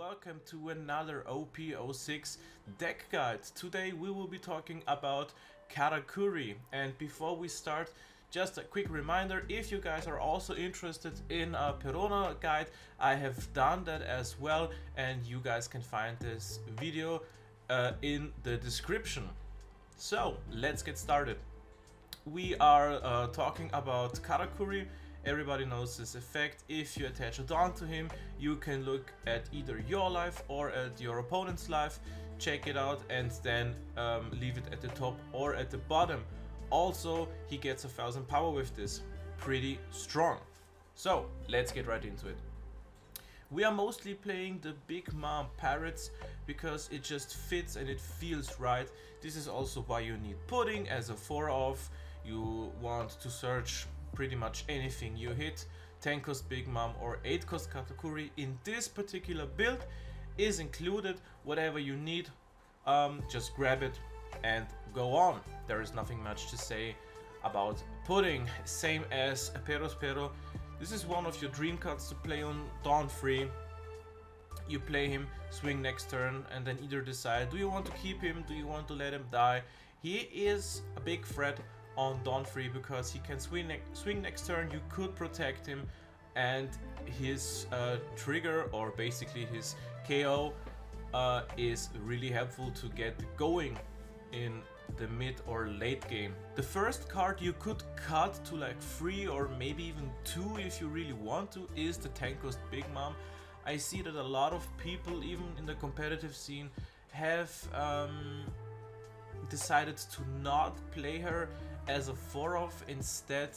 welcome to another OP06 deck guide. Today we will be talking about Katakuri and before we start just a quick reminder, if you guys are also interested in a Perona guide, I have done that as well and you guys can find this video uh, in the description. So, let's get started. We are uh, talking about Katakuri Everybody knows this effect. If you attach a Dawn to him, you can look at either your life or at your opponent's life, check it out and then um, leave it at the top or at the bottom. Also, he gets a thousand power with this. Pretty strong. So, let's get right into it. We are mostly playing the Big Mom Pirates because it just fits and it feels right. This is also why you need Pudding as a 4 off. You want to search pretty much anything you hit. 10 cost Big Mom or 8 cost Katakuri in this particular build is included. Whatever you need, um, just grab it and go on. There is nothing much to say about Pudding. Same as Peros Perospero. This is one of your dream cards to play on Dawn free. You play him, swing next turn, and then either decide do you want to keep him, do you want to let him die. He is a big threat on Dawn free because he can swing, ne swing next turn, you could protect him and his uh, trigger or basically his KO uh, is really helpful to get going in the mid or late game. The first card you could cut to like 3 or maybe even 2 if you really want to is the 10 cost Big Mom. I see that a lot of people even in the competitive scene have um, decided to not play her as a 4 off instead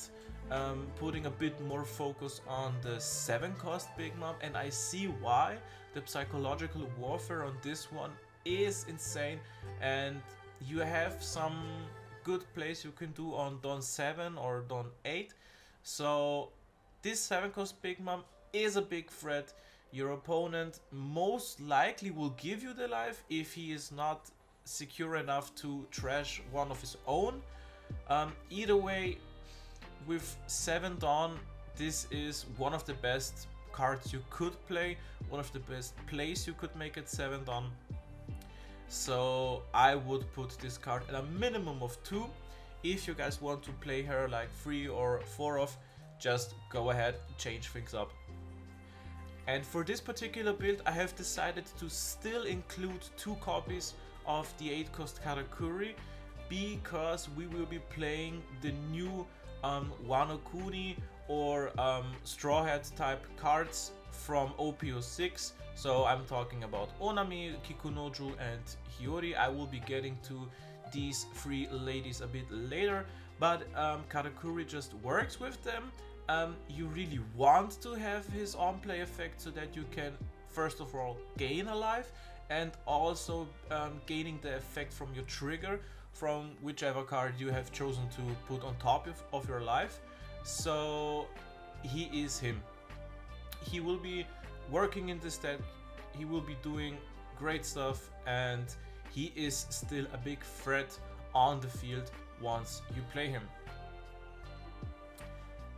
um, putting a bit more focus on the 7 cost Big Mom. And I see why the psychological warfare on this one is insane. And you have some good plays you can do on Dawn 7 or Dawn 8 so this 7 cost Big Mom is a big threat. Your opponent most likely will give you the life if he is not secure enough to trash one of his own um, either way, with 7 Dawn, this is one of the best cards you could play, one of the best plays you could make at 7 Dawn. So I would put this card at a minimum of 2. If you guys want to play her like 3 or 4 off, just go ahead, change things up. And for this particular build, I have decided to still include two copies of the 8 cost Katakuri because we will be playing the new um, Wano Kuni or um, Straw Hat type cards from OP06. So I'm talking about Onami, Kikunojo and Hiyori. I will be getting to these three ladies a bit later, but um, Katakuri just works with them. Um, you really want to have his on-play effect so that you can first of all gain a life and also um, gaining the effect from your trigger from whichever card you have chosen to put on top of, of your life. So he is him. He will be working in this deck, he will be doing great stuff and he is still a big threat on the field once you play him.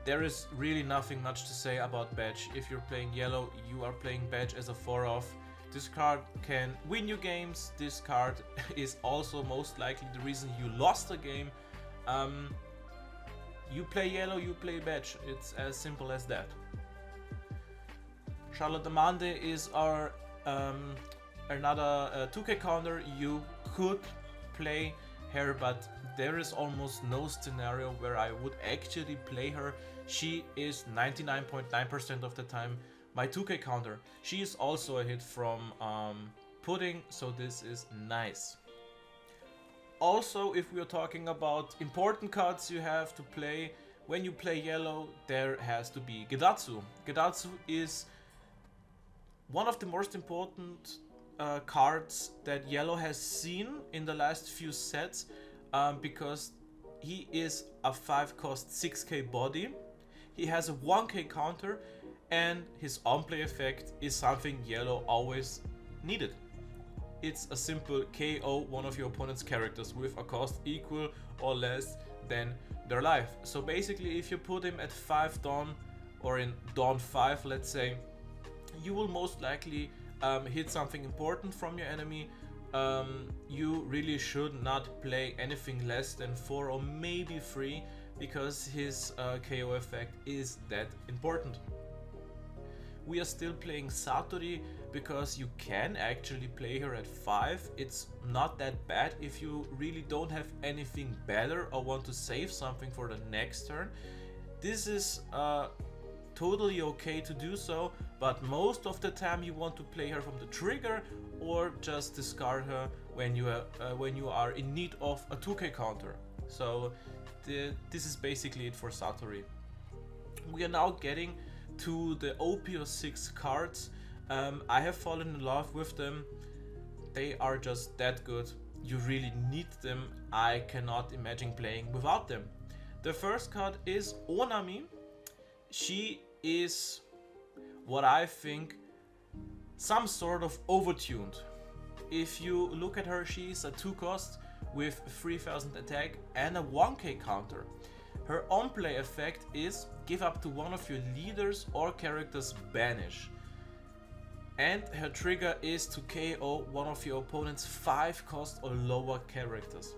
There is really nothing much to say about Badge. If you're playing yellow, you are playing Badge as a 4-off. This card can win you games. This card is also most likely the reason you lost a game. Um, you play yellow, you play badge. It's as simple as that. Charlotte Amande is our um, another uh, 2k counter. You could play her, but there is almost no scenario where I would actually play her. She is 99.9% .9 of the time my 2k counter. She is also a hit from um, Pudding, so this is nice. Also, if we are talking about important cards you have to play, when you play yellow, there has to be Gedatsu. Gedatsu is one of the most important uh, cards that yellow has seen in the last few sets um, because he is a 5 cost 6k body. He has a 1k counter and his on-play effect is something yellow always needed. It's a simple KO one of your opponent's characters with a cost equal or less than their life. So basically if you put him at 5 Dawn or in Dawn 5 let's say, you will most likely um, hit something important from your enemy, um, you really should not play anything less than 4 or maybe 3 because his uh, KO effect is that important. We are still playing Satori because you can actually play her at 5. It's not that bad if you really don't have anything better or want to save something for the next turn. This is uh, totally okay to do so, but most of the time you want to play her from the trigger or just discard her when you, uh, when you are in need of a 2k counter. So the, this is basically it for Satori. We are now getting to the OP06 cards. Um, I have fallen in love with them. They are just that good. You really need them. I cannot imagine playing without them. The first card is Onami. She is what I think some sort of overtuned. If you look at her, she's a 2 cost with 3000 attack and a 1k counter. Her on-play effect is give up to one of your leaders or characters banish. And her trigger is to KO one of your opponent's 5 cost or lower characters.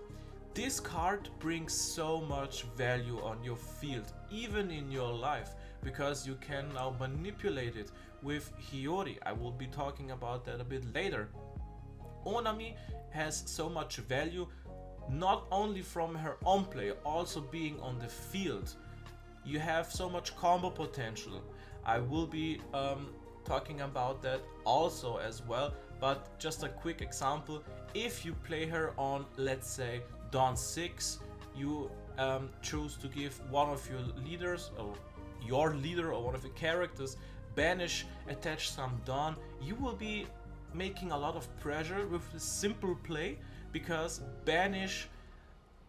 This card brings so much value on your field, even in your life, because you can now manipulate it with Hiyori. I will be talking about that a bit later. Onami has so much value not only from her on play, also being on the field. You have so much combo potential. I will be um, talking about that also as well, but just a quick example. If you play her on, let's say, Dawn 6, you um, choose to give one of your leaders, or your leader or one of your characters, banish, attach some Dawn, you will be making a lot of pressure with the simple play because banish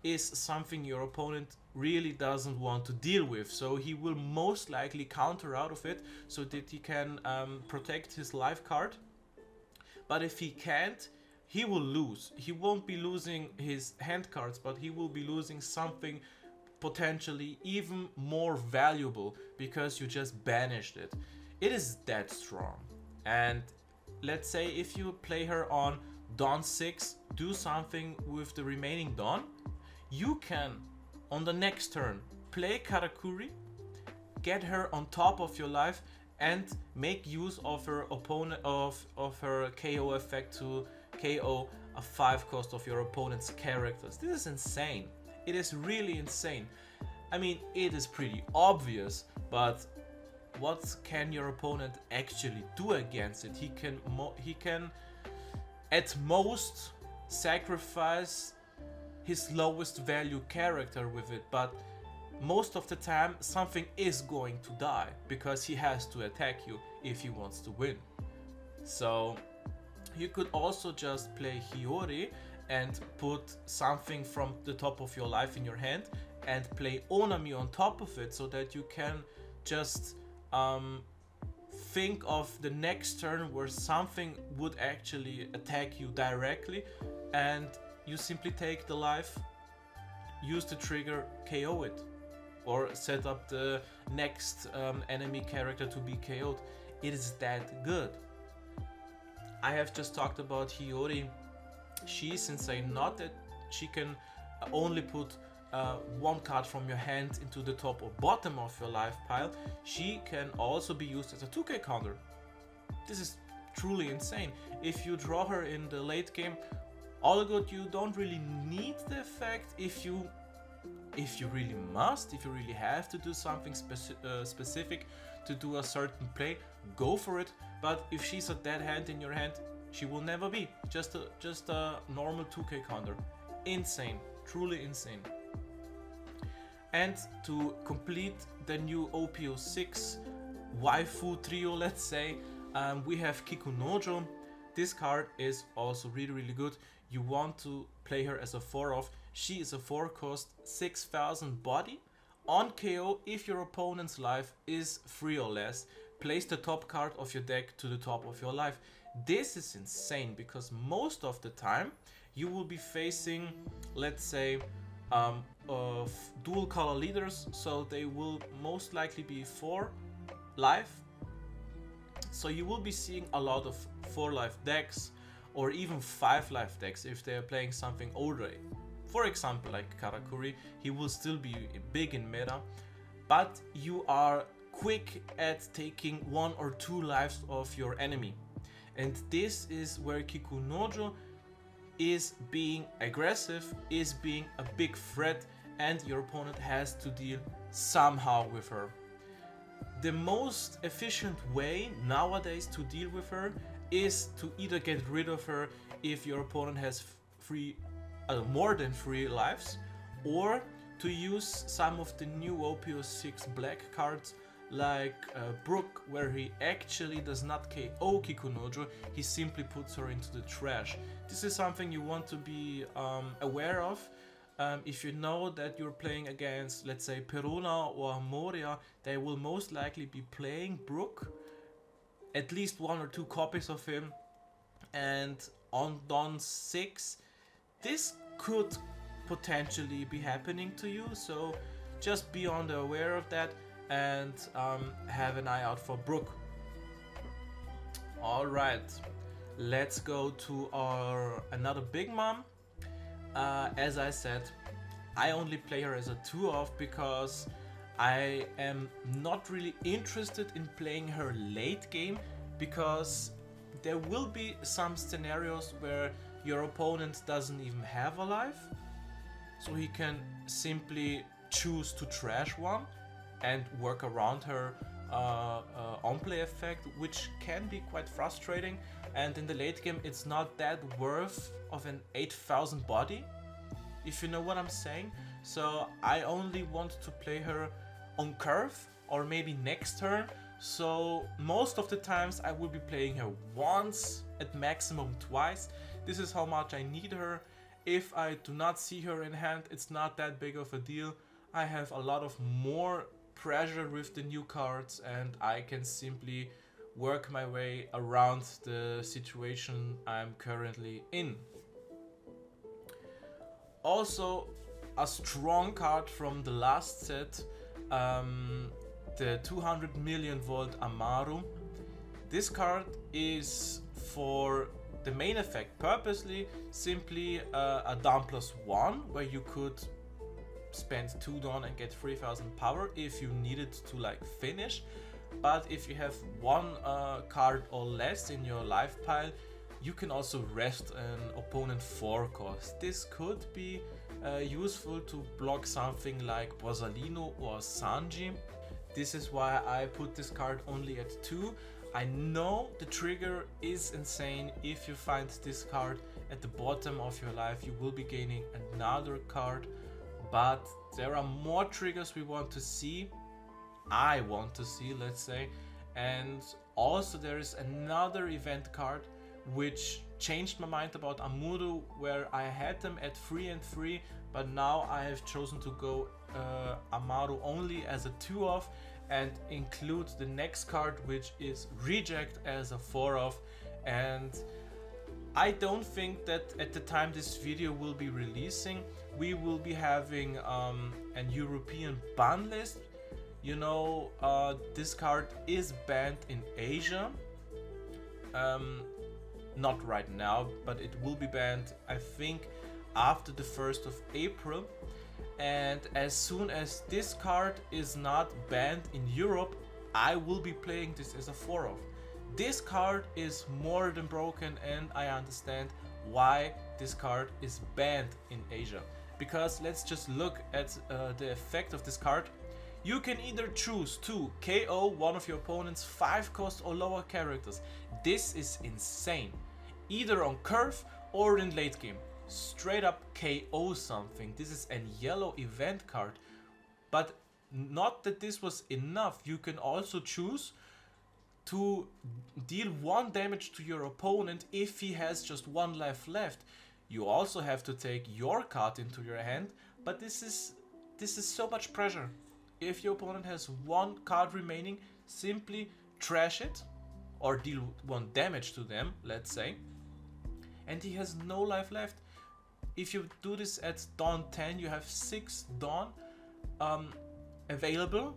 is something your opponent really doesn't want to deal with. So he will most likely counter out of it so that he can um, protect his life card. But if he can't he will lose. He won't be losing his hand cards but he will be losing something potentially even more valuable because you just banished it. It is that strong. And let's say if you play her on Dawn 6 do something with the remaining Dawn, you can, on the next turn, play Katakuri, get her on top of your life, and make use of her opponent of, of her KO effect to KO a 5 cost of your opponent's characters. This is insane. It is really insane. I mean, it is pretty obvious, but what can your opponent actually do against it? He can he can at most sacrifice his lowest value character with it, but most of the time something is going to die because he has to attack you if he wants to win. So you could also just play Hiyori and put something from the top of your life in your hand and play Onami on top of it so that you can just um, think of the next turn where something would actually attack you directly and you simply take the life, use the trigger, KO it or set up the next um, enemy character to be KO'd. It is that good. I have just talked about Hiyori. She, since I not that she can only put uh, one card from your hand into the top or bottom of your life pile, she can also be used as a 2k counter. This is truly insane. If you draw her in the late game, all good, you don't really need the effect if you if you really must, if you really have to do something speci uh, specific to do a certain play, go for it. But if she's a dead hand in your hand, she will never be. Just a, just a normal 2k counter. Insane. Truly insane. And to complete the new OP06 waifu trio, let's say, um, we have Kikunojo. This card is also really, really good. You want to play her as a 4 off. She is a 4 cost 6000 body. On KO, if your opponent's life is 3 or less, place the top card of your deck to the top of your life. This is insane because most of the time you will be facing, let's say, um, of dual color leaders, so they will most likely be 4 life. So you will be seeing a lot of 4 life decks or even 5 life decks if they are playing something older. For example, like Katakuri, he will still be big in meta, but you are quick at taking one or two lives of your enemy. And this is where Kikunojo is being aggressive, is being a big threat, and your opponent has to deal somehow with her. The most efficient way nowadays to deal with her is to either get rid of her if your opponent has three, uh, more than three lives, or to use some of the new OP06 black cards like uh, Brook, where he actually does not KO Kikunojo, he simply puts her into the trash. This is something you want to be um, aware of. Um, if you know that you're playing against, let's say, Perona or Moria, they will most likely be playing Brook, at least one or two copies of him, and on Dawn 6, this could potentially be happening to you, so just be on the aware of that and um, have an eye out for Brook. Alright, let's go to our another big mom. Uh, as I said, I only play her as a 2-off because I am not really interested in playing her late game because there will be some scenarios where your opponent doesn't even have a life so he can simply choose to trash one and work around her uh, uh, on-play effect, which can be quite frustrating. And in the late game, it's not that worth of an 8000 body, if you know what I'm saying. So I only want to play her on curve or maybe next turn. So most of the times I will be playing her once, at maximum twice. This is how much I need her. If I do not see her in hand, it's not that big of a deal. I have a lot of more pressure with the new cards and I can simply work my way around the situation I'm currently in. Also, a strong card from the last set, um, the 200 million volt Amaru. This card is for the main effect purposely simply uh, a down plus 1 where you could spend 2 down and get 3000 power if you needed to like finish. But if you have one uh, card or less in your life pile, you can also rest an opponent 4 cost. This could be uh, useful to block something like Borsalino or Sanji. This is why I put this card only at 2. I know the trigger is insane. If you find this card at the bottom of your life, you will be gaining another card but there are more triggers we want to see I want to see let's say and also there is another event card which changed my mind about Amaru where I had them at 3 and 3 but now I have chosen to go uh, Amaru only as a 2 off and include the next card which is Reject as a 4 off and I don't think that at the time this video will be releasing we will be having um, an European ban list. You know, uh, this card is banned in Asia. Um, not right now, but it will be banned, I think, after the 1st of April. And as soon as this card is not banned in Europe, I will be playing this as a 4 of. This card is more than broken and I understand why this card is banned in Asia because let's just look at uh, the effect of this card. You can either choose to KO one of your opponent's 5 cost or lower characters. This is insane. Either on curve or in late game. Straight up KO something. This is a yellow event card. But not that this was enough. You can also choose to deal one damage to your opponent if he has just one life left. You also have to take your card into your hand, but this is this is so much pressure. If your opponent has one card remaining, simply trash it or deal one damage to them, let's say, and he has no life left. If you do this at Dawn 10, you have 6 Dawn um, available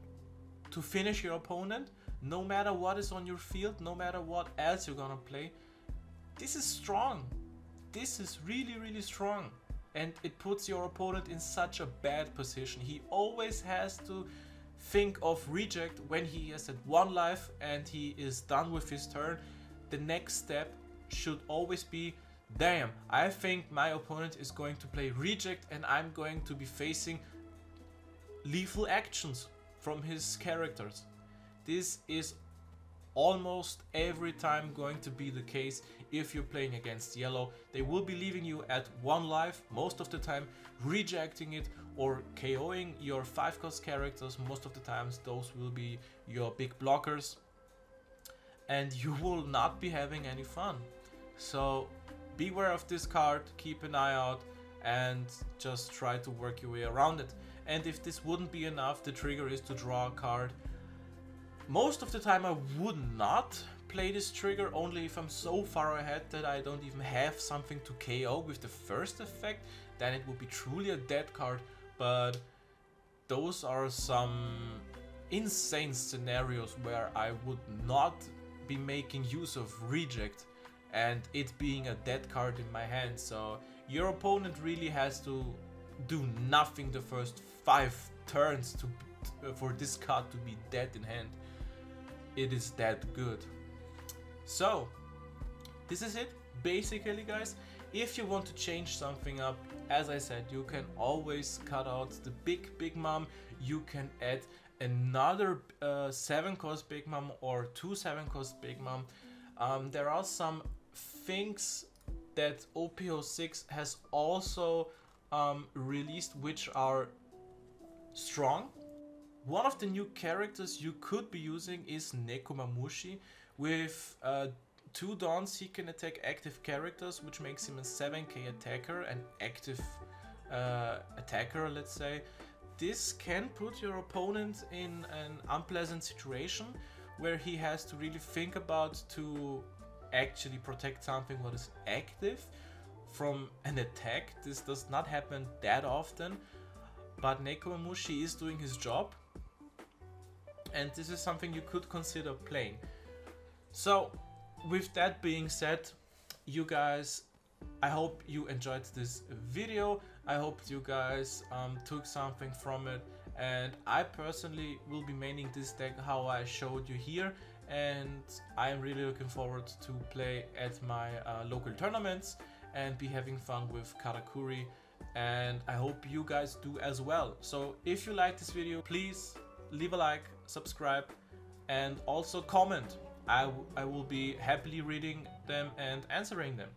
to finish your opponent. no matter what is on your field, no matter what else you're gonna play, this is strong. This is really, really strong. And it puts your opponent in such a bad position. He always has to think of reject when he has at one life and he is done with his turn. The next step should always be damn, I think my opponent is going to play reject and I'm going to be facing lethal actions from his characters. This is almost every time going to be the case if you're playing against yellow. They will be leaving you at one life most of the time, rejecting it or KOing your 5 cost characters most of the times. Those will be your big blockers and you will not be having any fun. So beware of this card, keep an eye out and just try to work your way around it. And if this wouldn't be enough, the trigger is to draw a card. Most of the time I would not play this trigger only if I'm so far ahead that I don't even have something to KO with the first effect, then it would be truly a dead card, but those are some insane scenarios where I would not be making use of reject and it being a dead card in my hand. So your opponent really has to do nothing the first five turns to for this card to be dead in hand. It is that good. So this is it basically guys. If you want to change something up, as I said, you can always cut out the big big mom. You can add another uh, 7 cost big mom or two 7 cost big mom. Um, there are some things that OP06 has also um, released which are strong. One of the new characters you could be using is Nekomamushi. With uh, two dawns he can attack active characters which makes him a 7k attacker, an active uh, attacker let's say. This can put your opponent in an unpleasant situation where he has to really think about to actually protect something what is active from an attack. This does not happen that often, but Nekomamushi is doing his job and this is something you could consider playing. So, with that being said, you guys, I hope you enjoyed this video. I hope you guys um, took something from it and I personally will be maining this deck how I showed you here and I'm really looking forward to play at my uh, local tournaments and be having fun with Katakuri and I hope you guys do as well. So if you like this video, please leave a like, subscribe and also comment. I, will be happily reading them and answering them.